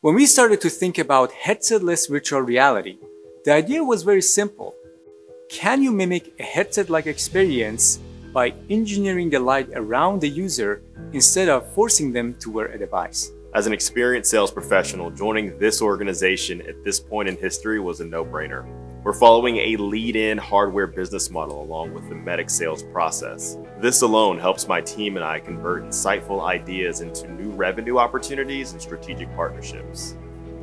When we started to think about headsetless virtual reality, the idea was very simple. Can you mimic a headset-like experience by engineering the light around the user instead of forcing them to wear a device? As an experienced sales professional, joining this organization at this point in history was a no-brainer. We're following a lead-in hardware business model along with the MEDDIC sales process. This alone helps my team and I convert insightful ideas into new revenue opportunities and strategic partnerships.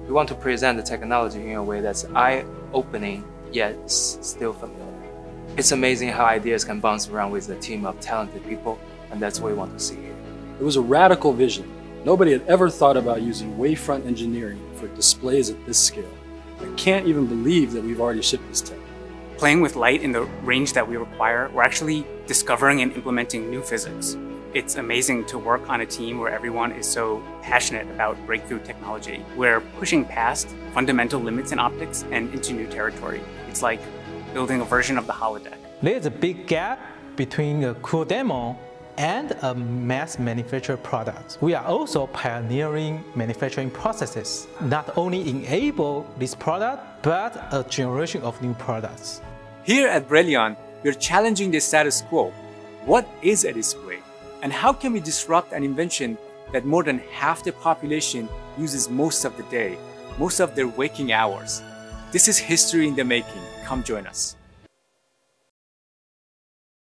We want to present the technology in a way that's eye-opening yet still familiar. It's amazing how ideas can bounce around with a team of talented people, and that's what we want to see here. It was a radical vision. Nobody had ever thought about using wavefront engineering for displays at this scale. I can't even believe that we've already shipped this tech. Playing with light in the range that we require, we're actually discovering and implementing new physics. It's amazing to work on a team where everyone is so passionate about breakthrough technology. We're pushing past fundamental limits in optics and into new territory. It's like building a version of the holodeck. There's a big gap between a cool demo and a mass manufactured product. We are also pioneering manufacturing processes, not only enable this product, but a generation of new products. Here at Brelyon, we're challenging the status quo. What is a display? And how can we disrupt an invention that more than half the population uses most of the day, most of their waking hours? This is history in the making. Come join us.